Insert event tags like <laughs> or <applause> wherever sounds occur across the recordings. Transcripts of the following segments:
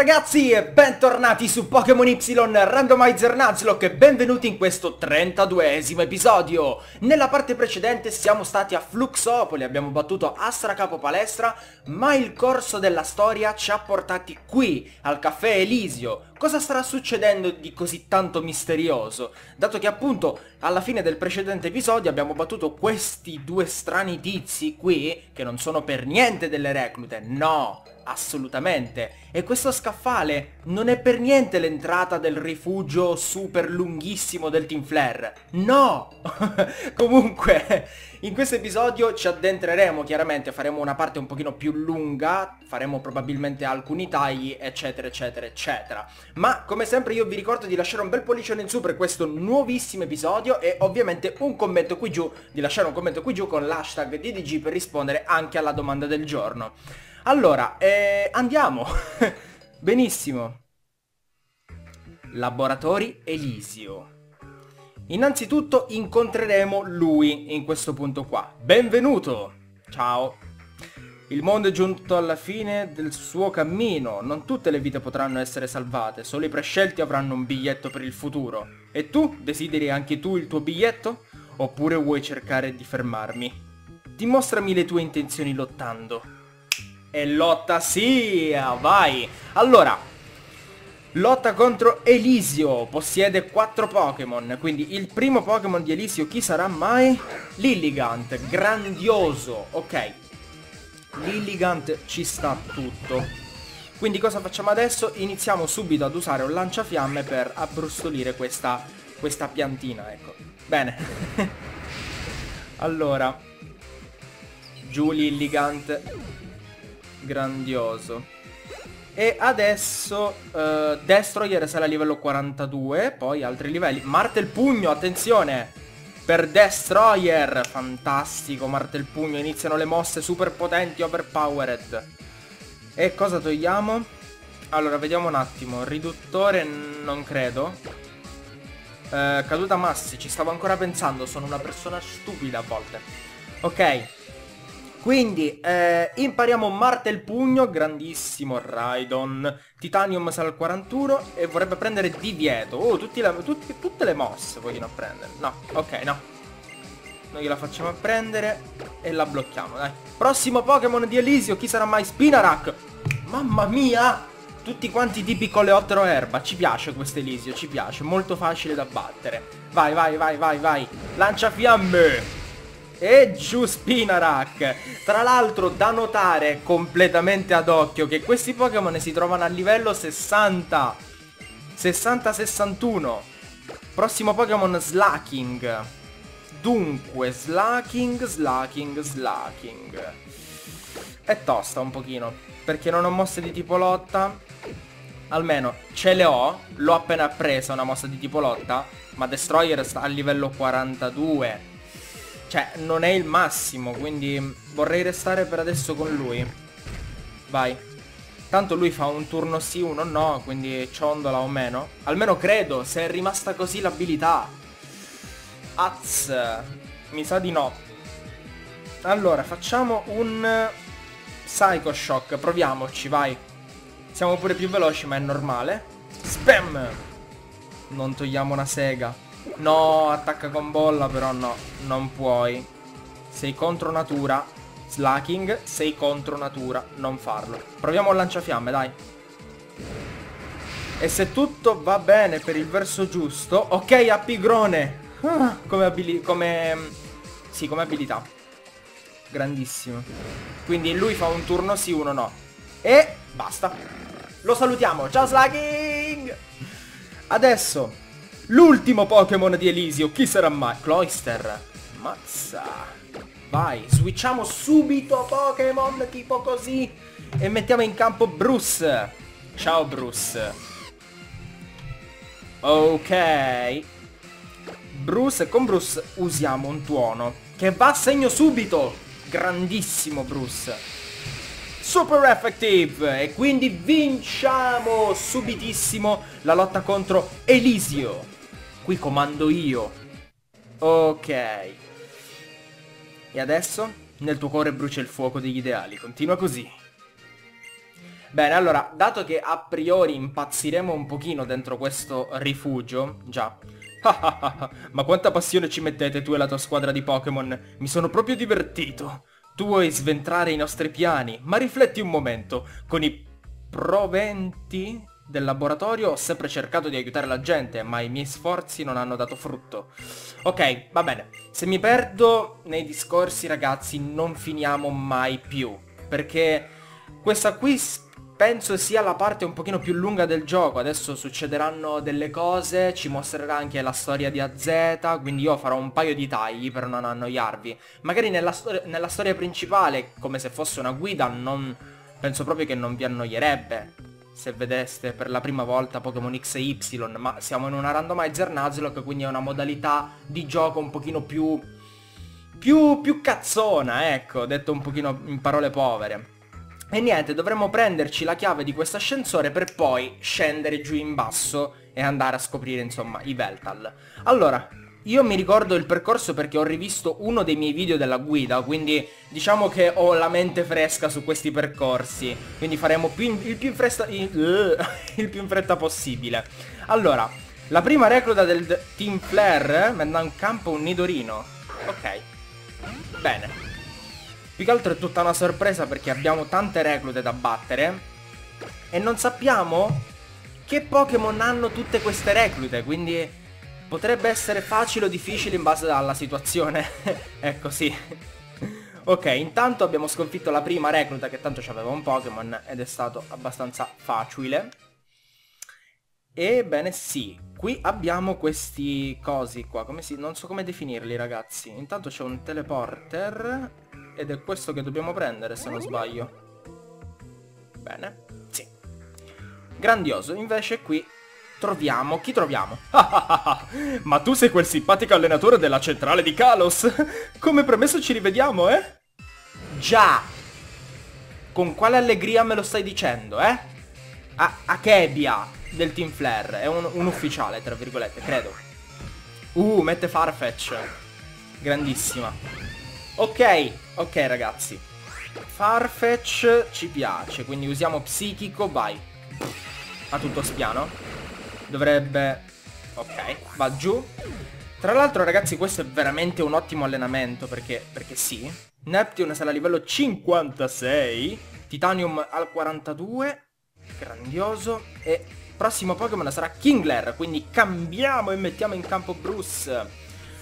ragazzi e bentornati su Pokémon Y Randomizer Nuzlocke e benvenuti in questo 32esimo episodio. Nella parte precedente siamo stati a Fluxopoli, abbiamo battuto Astra Capo Palestra, ma il corso della storia ci ha portati qui, al caffè Elisio. Cosa starà succedendo di così tanto misterioso? Dato che appunto alla fine del precedente episodio abbiamo battuto questi due strani tizi qui, che non sono per niente delle reclute, no! Assolutamente. E questo scaffale non è per niente l'entrata del rifugio super lunghissimo del Team Flare. No! <laughs> Comunque, in questo episodio ci addentreremo chiaramente, faremo una parte un pochino più lunga, faremo probabilmente alcuni tagli, eccetera, eccetera, eccetera. Ma come sempre io vi ricordo di lasciare un bel pollicione in su per questo nuovissimo episodio e ovviamente un commento qui giù, di lasciare un commento qui giù con l'hashtag DDG per rispondere anche alla domanda del giorno. Allora, eh, andiamo. <laughs> Benissimo. Laboratori Elisio. Innanzitutto incontreremo lui in questo punto qua. Benvenuto! Ciao. Il mondo è giunto alla fine del suo cammino, non tutte le vite potranno essere salvate, solo i prescelti avranno un biglietto per il futuro. E tu, desideri anche tu il tuo biglietto? Oppure vuoi cercare di fermarmi? Dimostrami le tue intenzioni lottando. E lotta sia, vai! Allora, lotta contro Elisio, possiede 4 Pokémon, quindi il primo Pokémon di Elisio chi sarà mai? Lilligant, grandioso, ok. Lilligant ci sta tutto. Quindi cosa facciamo adesso? Iniziamo subito ad usare un lanciafiamme per abbrustolire questa, questa piantina, ecco. Bene. <laughs> allora, giù Lilligant grandioso. E adesso uh, Destroyer sale a livello 42, poi altri livelli. Martel Pugno, attenzione! Per Destroyer, fantastico, Martel Pugno, iniziano le mosse super potenti, overpowered. E cosa togliamo? Allora, vediamo un attimo. Riduttore non credo. Uh, caduta massi, ci stavo ancora pensando, sono una persona stupida a volte. Ok, quindi eh, impariamo Martel Pugno, grandissimo Raidon, Titanium sale al 41 e vorrebbe prendere Divieto. Oh, la, tutti, tutte le mosse vogliono prendere. No, ok, no. Noi la facciamo prendere e la blocchiamo, dai. Prossimo Pokémon di Elisio, chi sarà mai? Spinarak! Mamma mia! Tutti quanti tipi coleottero erba. Ci piace questo Elisio, ci piace. Molto facile da battere. Vai, vai, vai, vai, vai. Lancia fiamme! E giù Spinarak! Tra l'altro da notare completamente ad occhio che questi Pokémon si trovano a livello 60 60-61 Prossimo Pokémon Slaking Dunque, Slaking, Slaking, Slaking È tosta un pochino Perché non ho mosse di tipo lotta. Almeno ce le ho. L'ho appena presa una mossa di tipo lotta Ma Destroyer sta a livello 42 cioè, non è il massimo, quindi vorrei restare per adesso con lui. Vai. Tanto lui fa un turno sì, uno no, quindi ciondola o meno. Almeno credo, se è rimasta così l'abilità. Az. Mi sa di no. Allora, facciamo un Psycho Shock. Proviamoci, vai. Siamo pure più veloci, ma è normale. Spam! Non togliamo una sega. No, attacca con bolla, però no, non puoi. Sei contro natura. Slacking, sei contro natura, non farlo. Proviamo il lanciafiamme, dai. E se tutto va bene per il verso giusto... Ok, a pigrone. Ah, come abilità... Come... Sì, come abilità. Grandissimo. Quindi lui fa un turno sì, uno no. E basta. Lo salutiamo. Ciao Slacking! Adesso L'ultimo Pokémon di Elisio, chi sarà mai? Cloyster. Mazza. Vai, switchiamo subito Pokémon tipo così e mettiamo in campo Bruce. Ciao Bruce. Ok. Bruce, con Bruce usiamo un tuono che va a segno subito. Grandissimo Bruce. Super effective e quindi vinciamo subitissimo la lotta contro Elisio. Qui comando io. Ok. E adesso? Nel tuo cuore brucia il fuoco degli ideali. Continua così. Bene, allora, dato che a priori impazziremo un pochino dentro questo rifugio, già, <laughs> ma quanta passione ci mettete tu e la tua squadra di Pokémon? Mi sono proprio divertito. Tu vuoi sventrare i nostri piani, ma rifletti un momento. Con i proventi del laboratorio ho sempre cercato di aiutare la gente, ma i miei sforzi non hanno dato frutto. Ok, va bene. Se mi perdo nei discorsi, ragazzi, non finiamo mai più. Perché questa qui penso sia la parte un pochino più lunga del gioco. Adesso succederanno delle cose, ci mostrerà anche la storia di AZ, quindi io farò un paio di tagli per non annoiarvi. Magari nella, stor nella storia principale, come se fosse una guida, non... penso proprio che non vi annoierebbe se vedeste per la prima volta Pokémon X e Y, ma siamo in una randomizer Nuzlocke, quindi è una modalità di gioco un pochino più... più, più cazzona, ecco, detto un pochino in parole povere. E niente, dovremmo prenderci la chiave di questo ascensore per poi scendere giù in basso e andare a scoprire, insomma, i Veltal. Allora, io mi ricordo il percorso perché ho rivisto uno dei miei video della guida, quindi diciamo che ho la mente fresca su questi percorsi, quindi faremo più in, il, più in fretta, il, <laughs> il più in fretta possibile. Allora, la prima recluta del Team Flare manda in campo un Nidorino. Ok. Bene. Più che altro è tutta una sorpresa perché abbiamo tante reclute da battere e non sappiamo che Pokémon hanno tutte queste reclute, quindi potrebbe essere facile o difficile in base alla situazione. <laughs> ecco sì. ok, intanto abbiamo sconfitto la prima recluta che tanto aveva un Pokémon ed è stato abbastanza facile. Ebbene sì, qui abbiamo questi cosi qua, si... non so come definirli ragazzi. Intanto c'è un teleporter ed è questo che dobbiamo prendere se non sbaglio. Bene, sì. Grandioso, invece qui troviamo... Chi troviamo? <laughs> Ma tu sei quel simpatico allenatore della centrale di Kalos! Come premesso ci rivediamo, eh? Già! Con quale allegria me lo stai dicendo, eh? A Akebia del Team Flare, è un, un ufficiale, tra virgolette, credo. Uh, mette Farfetch. Grandissima. Ok, ok ragazzi. Farfetch ci piace, quindi usiamo psichico, vai. A tutto spiano. Dovrebbe... Ok, va giù. Tra l'altro ragazzi questo è veramente un ottimo allenamento perché, perché sì. Neptune sarà a livello 56, Titanium al 42, grandioso, e prossimo Pokémon sarà Kingler, quindi cambiamo e mettiamo in campo Bruce.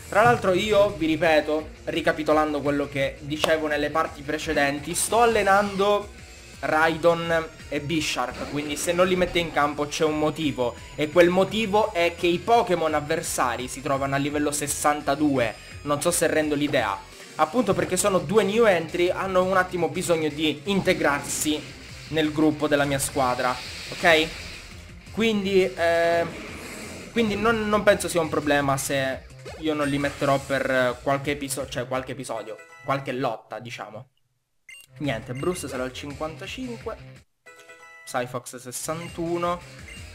Tra l'altro io, vi ripeto, ricapitolando quello che dicevo nelle parti precedenti, sto allenando Raidon e Bisharp, quindi se non li mette in campo c'è un motivo e quel motivo è che i Pokémon avversari si trovano a livello 62, non so se rendo l'idea, appunto perché sono due new entry, hanno un attimo bisogno di integrarsi nel gruppo della mia squadra, ok? Quindi, eh, quindi non, non penso sia un problema se io non li metterò per qualche episodio, cioè qualche episodio, qualche lotta, diciamo. Niente, Bruce sarà il 55, Cyfox 61,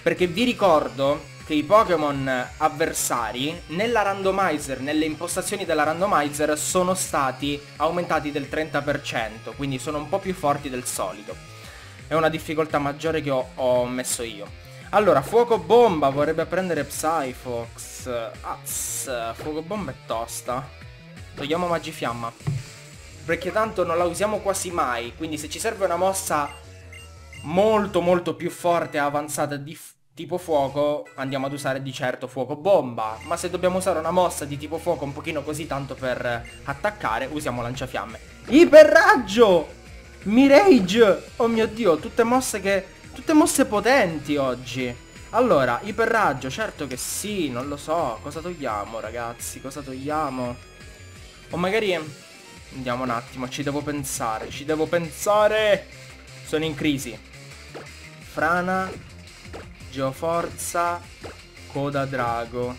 perché vi ricordo che i Pokémon avversari nella randomizer, nelle impostazioni della randomizer sono stati aumentati del 30%, quindi sono un po' più forti del solito. È una difficoltà maggiore che ho, ho messo io. Allora, fuoco bomba, vorrebbe prendere Psyfox. Az, fuoco bomba è tosta. Togliamo magifiamma. Perché tanto non la usiamo quasi mai, quindi se ci serve una mossa molto molto più forte e avanzata di tipo fuoco, andiamo ad usare di certo fuoco bomba. Ma se dobbiamo usare una mossa di tipo fuoco un pochino così tanto per attaccare, usiamo lanciafiamme. Iperraggio! Mirage! Oh mio dio, tutte mosse che Tutte mosse potenti oggi. Allora, iperraggio, certo che sì, non lo so. Cosa togliamo, ragazzi? Cosa togliamo? O magari... Andiamo un attimo, ci devo pensare, ci devo pensare! Sono in crisi. Frana, Geoforza, Coda Drago.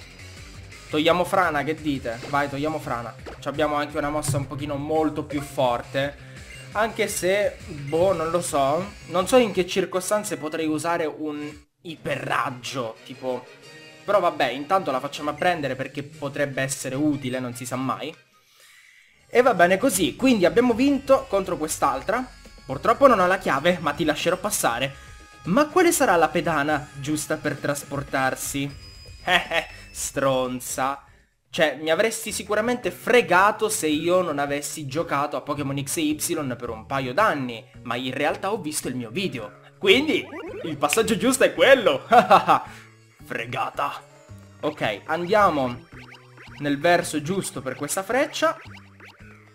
Togliamo Frana, che dite? Vai, togliamo Frana. Ci abbiamo anche una mossa un pochino molto più forte. Anche se, boh, non lo so. Non so in che circostanze potrei usare un iperraggio, tipo... Però vabbè, intanto la facciamo a prendere perché potrebbe essere utile, non si sa mai. E va bene così, quindi abbiamo vinto contro quest'altra. Purtroppo non ho la chiave, ma ti lascerò passare. Ma quale sarà la pedana giusta per trasportarsi? <laughs> Eh eh, stronza. Cioè, mi avresti sicuramente fregato se io non avessi giocato a Pokémon X e Y per un paio d'anni, ma in realtà ho visto il mio video. Quindi, il passaggio giusto è quello. <laughs> Fregata. Ok, andiamo nel verso giusto per questa freccia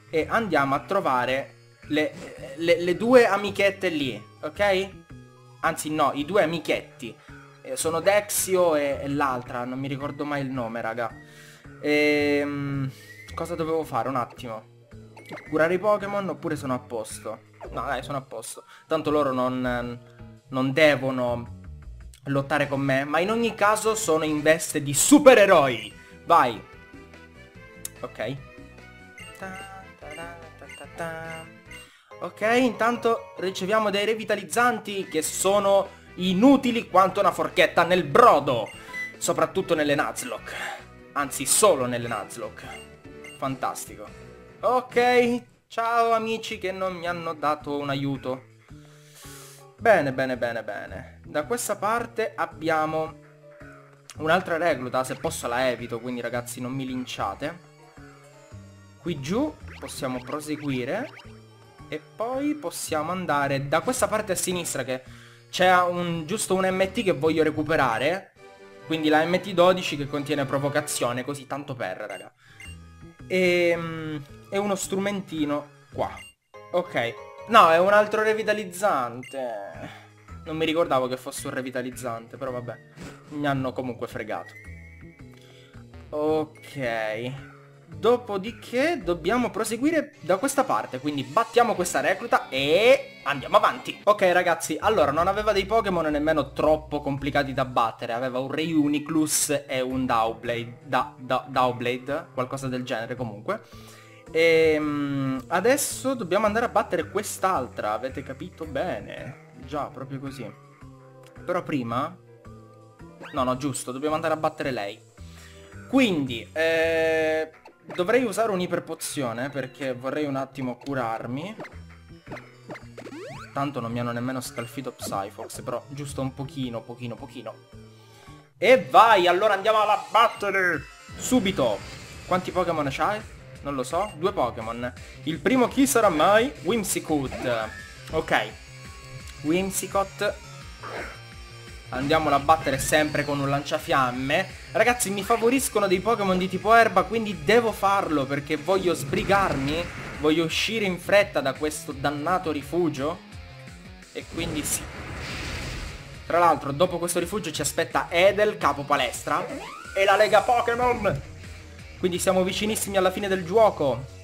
e andiamo a trovare le, le, le due amichette lì, ok? Anzi no, i due amichetti. Eh, sono Dexio e, e l'altra, non mi ricordo mai il nome, raga. Ehm, cosa dovevo fare? Un attimo. Curare i Pokémon oppure sono a posto? No, dai, sono a posto. Tanto loro non, non devono lottare con me, ma in ogni caso sono in veste di supereroi. Vai. Ok. Ok, intanto riceviamo dei revitalizzanti che sono inutili quanto una forchetta nel brodo. Soprattutto nelle Nuzlocke. Anzi, solo nelle Nuzlocke. Fantastico. Ok, ciao amici che non mi hanno dato un aiuto. Bene, bene, bene, bene. Da questa parte abbiamo un'altra recluta, se posso la evito, quindi ragazzi non mi linciate. Qui giù possiamo proseguire e poi possiamo andare da questa parte a sinistra che c'è un, giusto un MT che voglio recuperare. Quindi la MT12 che contiene provocazione, così tanto per, raga. E, ehm, e uno strumentino qua. Ok. No, è un altro revitalizzante. Non mi ricordavo che fosse un revitalizzante, però vabbè. Mi hanno comunque fregato. Ok. Dopodiché dobbiamo proseguire da questa parte, quindi battiamo questa recluta e andiamo avanti. Ok ragazzi, allora non aveva dei Pokémon nemmeno troppo complicati da battere, aveva un Reuniclus e un Dowblade, da, da, Dowblade, qualcosa del genere comunque. E um, adesso dobbiamo andare a battere quest'altra, avete capito bene? Già, proprio così. Però prima... No, no, giusto, dobbiamo andare a battere lei. Quindi, eh, Dovrei usare un'iperpozione perché vorrei un attimo curarmi. Tanto non mi hanno nemmeno scalfito Psyfox, però giusto un pochino, pochino, pochino. E vai, allora andiamo alla battere! Subito! Quanti Pokémon c'hai? Non lo so. Due Pokémon. Il primo chi sarà mai? Whimsicott. Ok. Whimsicott Andiamolo a battere sempre con un lanciafiamme. Ragazzi, mi favoriscono dei Pokémon di tipo erba, quindi devo farlo perché voglio sbrigarmi. Voglio uscire in fretta da questo dannato rifugio. E quindi sì. Tra l'altro, dopo questo rifugio ci aspetta Edel, capo palestra. E la Lega Pokémon. Quindi siamo vicinissimi alla fine del gioco.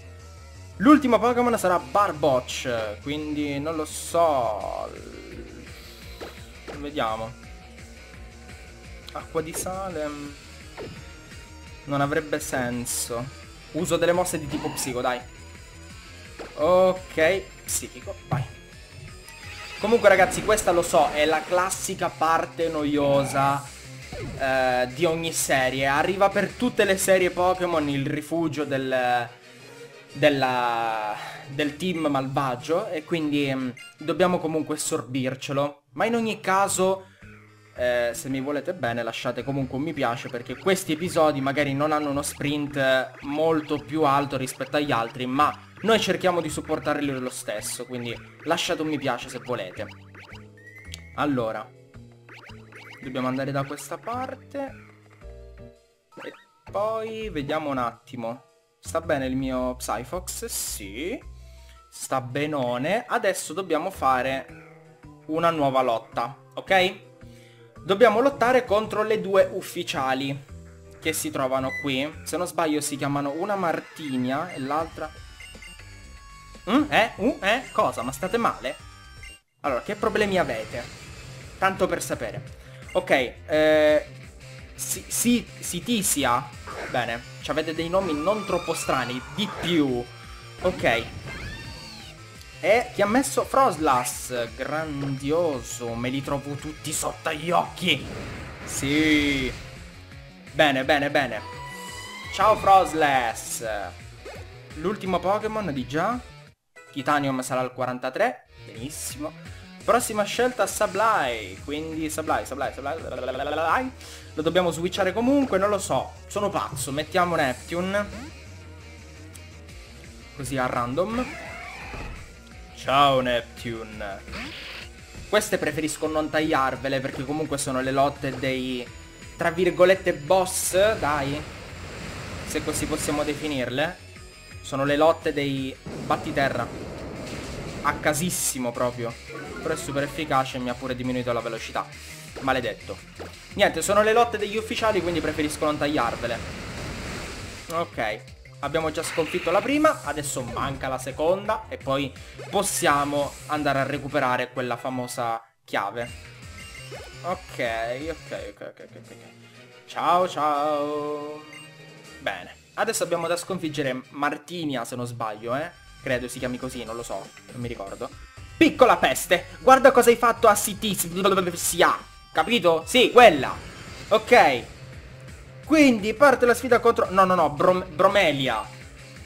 L'ultimo Pokémon sarà Barboch, quindi non lo so. Vediamo. Acqua di sale... Mm, non avrebbe senso. Uso delle mosse di tipo psico, dai. Ok, psichico, vai. Comunque ragazzi, questa lo so, è la classica parte noiosa eh, di ogni serie. Arriva per tutte le serie Pokémon il rifugio del, della, del team malvagio e quindi mh, mm, dobbiamo comunque sorbircelo. Ma in ogni caso eh, se mi volete bene lasciate comunque un mi piace perché questi episodi magari non hanno uno sprint molto più alto rispetto agli altri ma noi cerchiamo di supportarli lo stesso quindi lasciate un mi piace se volete. Allora dobbiamo andare da questa parte. E poi vediamo un attimo. Sta bene il mio Psyfox? sì. Sta benone. Adesso dobbiamo fare una nuova lotta ok? Dobbiamo lottare contro le due ufficiali che si trovano qui. Se non sbaglio si chiamano una Martinia e l'altra... Mm, eh? Uh, eh? Cosa? Ma state male? Allora, che problemi avete? Tanto per sapere. Ok, eh... Si, si, Sitisia. Bene, avete dei nomi non troppo strani. Di più. Ok, e ti ha messo Froslas. Grandioso. Me li trovo tutti sotto gli occhi. Sì. Bene, bene, bene. Ciao Froslas. L'ultimo Pokémon di già. Titanium sarà al 43. Benissimo. Prossima scelta Sablai, quindi Sablai, Sablai, Sablai, lo dobbiamo switchare comunque, non lo so, sono pazzo, mettiamo Neptune, così a random. Ciao Neptune. Queste preferisco non tagliarvele perché comunque sono le lotte dei, tra virgolette, boss, dai, se così possiamo definirle. Sono le lotte dei battiterra. A casissimo proprio. Però è super efficace e mi ha pure diminuito la velocità. Maledetto. Niente, sono le lotte degli ufficiali, quindi preferisco non tagliarvele. Ok. Abbiamo già sconfitto la prima, adesso manca la seconda e poi possiamo andare a recuperare quella famosa chiave. Ok, ok, ok, ok, ok. Ciao, ciao. Bene. Adesso abbiamo da sconfiggere Martinia, se non sbaglio, eh? Credo si chiami così, non lo so, non mi ricordo. Piccola peste, guarda cosa hai fatto a Sia. Capito? Sì, quella. Ok. Quindi parte la sfida contro... No, no, no, Brom Bromelia.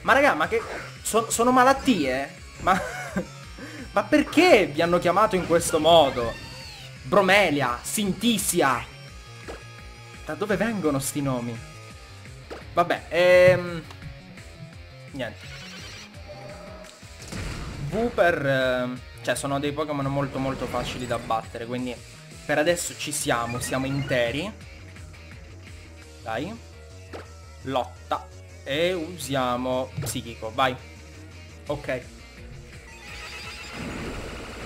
Ma raga, ma che... So sono malattie? Ma... <laughs> ma perché vi hanno chiamato in questo modo? Bromelia, Sintisia. Da dove vengono sti nomi? Vabbè, ehm... Niente. Wooper... Eh, cioè, sono dei Pokémon molto molto facili da battere, quindi... Per adesso ci siamo, siamo interi. Dai. Lotta. E usiamo psichico, vai. Ok.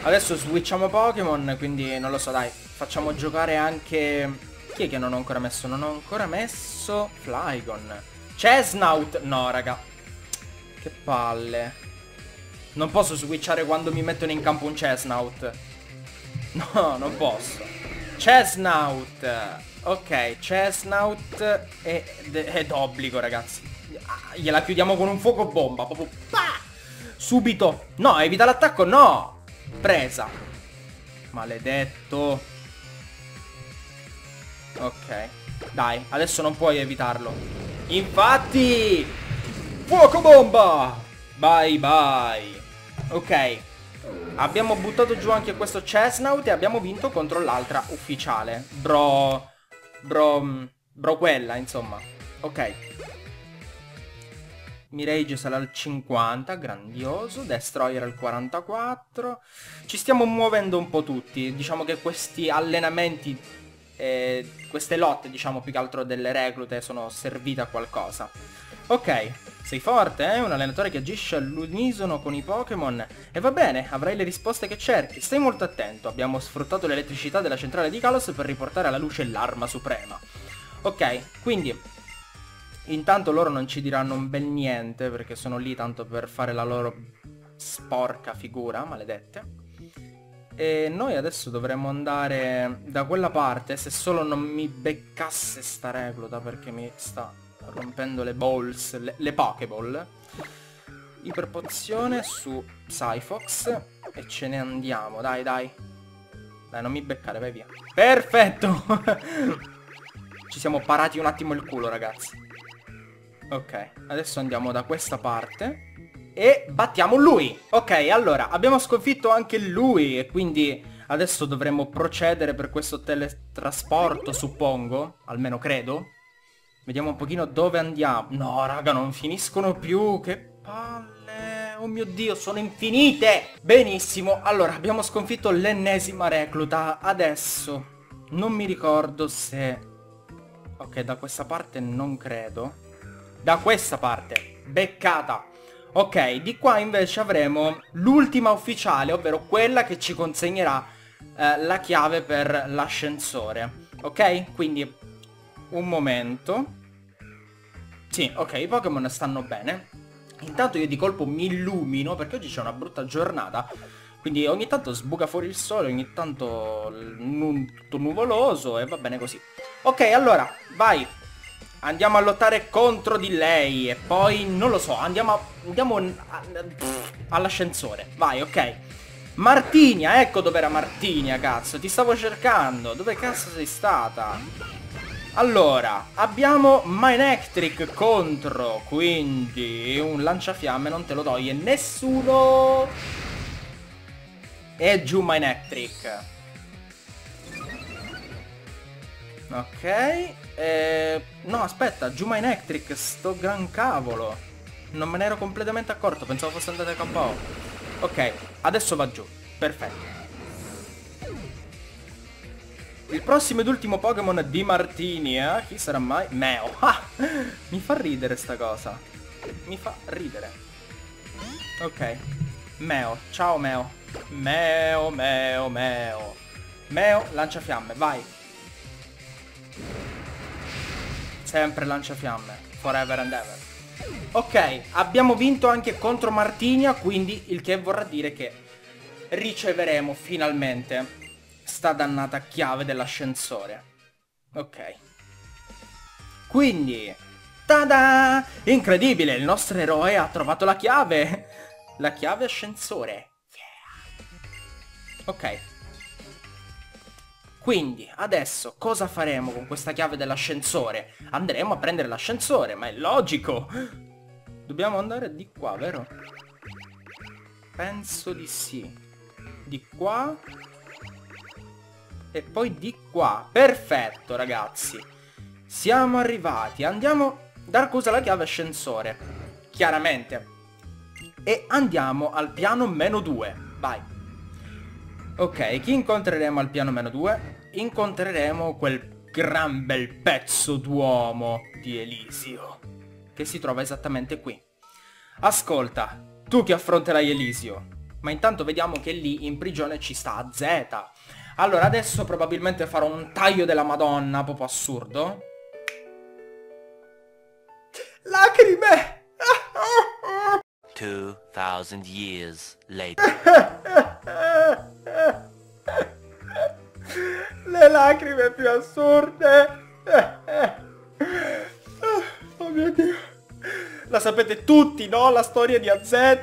Adesso switchiamo Pokémon, quindi non lo so, dai. Facciamo giocare anche... Chi è che non ho ancora messo? Non ho ancora messo Flygon. Chesnaut. No, raga. Che palle. Non posso switchare quando mi mettono in campo un Chesnaut. No, non posso. Chesnaut. Ok, Chesnaut ed è d'obbligo, ragazzi. Ah, gliela chiudiamo con un fuoco bomba. Proprio... Bah! Subito. No, evita l'attacco. No. Presa. Maledetto. Ok. Dai, adesso non puoi evitarlo. Infatti! Fuoco bomba! Bye bye. Ok. Abbiamo buttato giù anche questo Chestnut e abbiamo vinto contro l'altra ufficiale. Bro... Bro... Bro quella, insomma. Ok. Mirage sarà al 50, grandioso, Destroyer al 44. Ci stiamo muovendo un po' tutti. Diciamo che questi allenamenti eh, queste lotte, diciamo più che altro delle reclute, sono servite a qualcosa. Ok, sei forte, eh? Un allenatore che agisce all'unisono con i Pokémon. E va bene, avrai le risposte che cerchi. Stai molto attento, abbiamo sfruttato l'elettricità della centrale di Kalos per riportare alla luce l'arma suprema. Ok, quindi... Intanto loro non ci diranno un bel niente, perché sono lì tanto per fare la loro sporca figura, maledette. E noi adesso dovremmo andare da quella parte se solo non mi beccasse sta recluta perché mi sta rompendo le balls, le, le Pokéball. Iperpozione su Psyfox e ce ne andiamo, dai dai. Dai, non mi beccare, vai via. Perfetto! <laughs> Ci siamo parati un attimo il culo, ragazzi. Ok, adesso andiamo da questa parte e battiamo lui. Ok, allora, abbiamo sconfitto anche lui e quindi adesso dovremmo procedere per questo teletrasporto, suppongo, almeno credo. Vediamo un pochino dove andiamo. No, raga, non finiscono più, che palle. Oh mio Dio, sono infinite! Benissimo, allora, abbiamo sconfitto l'ennesima recluta. Adesso, non mi ricordo se... Ok, da questa parte non credo. Da questa parte, beccata. Ok, di qua invece avremo l'ultima ufficiale, ovvero quella che ci consegnerà eh, la chiave per l'ascensore. Ok? Quindi, un momento. Sì, ok, i Pokémon stanno bene. Intanto io di colpo mi illumino, perché oggi c'è una brutta giornata. Quindi ogni tanto sbuca fuori il sole, ogni tanto tutto nuvoloso e va bene così. Ok, allora, vai, Andiamo a lottare contro di lei e poi, non lo so, andiamo, a, andiamo all'ascensore. Vai, ok. Martinia, ecco dov'era Martinia, cazzo. Ti stavo cercando. Dove cazzo sei stata? Allora, abbiamo Minectric contro, quindi un lanciafiamme non te lo toglie nessuno. E giù Minectric. Ok. Eh, no, aspetta, giù Minectric, sto gran cavolo. Non me ne ero completamente accorto, pensavo fosse andata a KO. Ok, adesso va giù. Perfetto. Il prossimo ed ultimo Pokémon di Martini, eh? Chi sarà mai? Meo. <laughs> Ah! Mi fa ridere sta cosa. Mi fa ridere. Ok. Meo. Ciao Meo. Meo, Meo, Meo. Meo, lanciafiamme, vai. Sempre lanciafiamme. Forever and ever. Ok, abbiamo vinto anche contro Martinia, quindi il che vorrà dire che riceveremo finalmente sta dannata chiave dell'ascensore. Ok. Quindi, tada! Incredibile, il nostro eroe ha trovato la chiave. La chiave ascensore. Yeah. Ok. Quindi, adesso cosa faremo con questa chiave dell'ascensore? Andremo a prendere l'ascensore, ma è logico. Dobbiamo andare di qua, vero? Penso di sì. Di qua e poi di qua. Perfetto, ragazzi. Siamo arrivati. Andiamo... Dark usa la chiave ascensore. Chiaramente. E andiamo al piano meno 2. Vai. Ok, chi incontreremo al piano meno 2? Incontreremo quel gran bel pezzo d'uomo di Elisio. Che si trova esattamente qui. Ascolta, tu che affronterai Elisio. Ma intanto vediamo che lì in prigione ci sta Z. Allora, adesso probabilmente farò un taglio della madonna, proprio assurdo. Lacrime! <laughs> 2000 years later. Le lacrime più assurde. Oh mio Dio. La sapete tutti, no? La storia di AZ. Le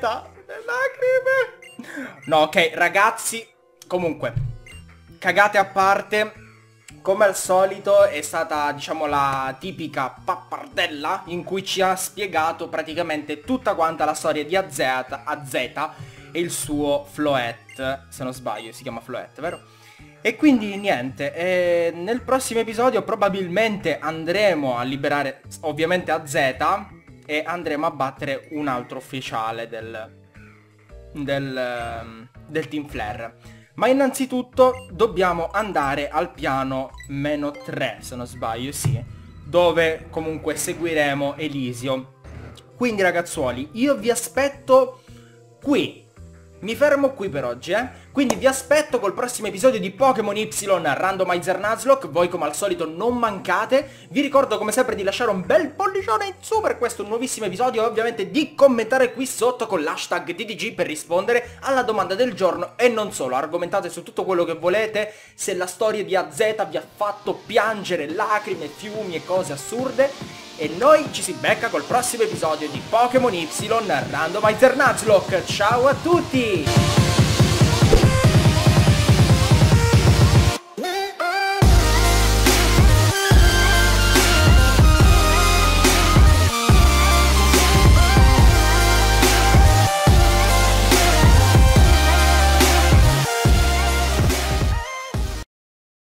lacrime. No, ok, ragazzi. Comunque, cagate a parte, come al solito è stata diciamo la tipica pappardella in cui ci ha spiegato praticamente tutta quanta la storia di AZ, e il suo Floet, se non sbaglio si chiama Floet, vero? E quindi niente, eh, nel prossimo episodio probabilmente andremo a liberare ovviamente AZ e andremo a battere un altro ufficiale del, del, del Team Flare. Ma innanzitutto dobbiamo andare al piano meno 3, se non sbaglio, sì, dove comunque seguiremo Elisio. Quindi ragazzuoli, io vi aspetto qui, mi fermo qui per oggi, eh. Quindi vi aspetto col prossimo episodio di Pokémon Y Randomizer Nuzlocke, voi come al solito non mancate. Vi ricordo come sempre di lasciare un bel pollicione in su per questo nuovissimo episodio e ovviamente di commentare qui sotto con l'hashtag DDG per rispondere alla domanda del giorno e non solo. Argomentate su tutto quello che volete, se la storia di AZ vi ha fatto piangere lacrime, fiumi e cose assurde e noi ci si becca col prossimo episodio di Pokémon Y Randomizer Nuzlocke. Ciao a tutti!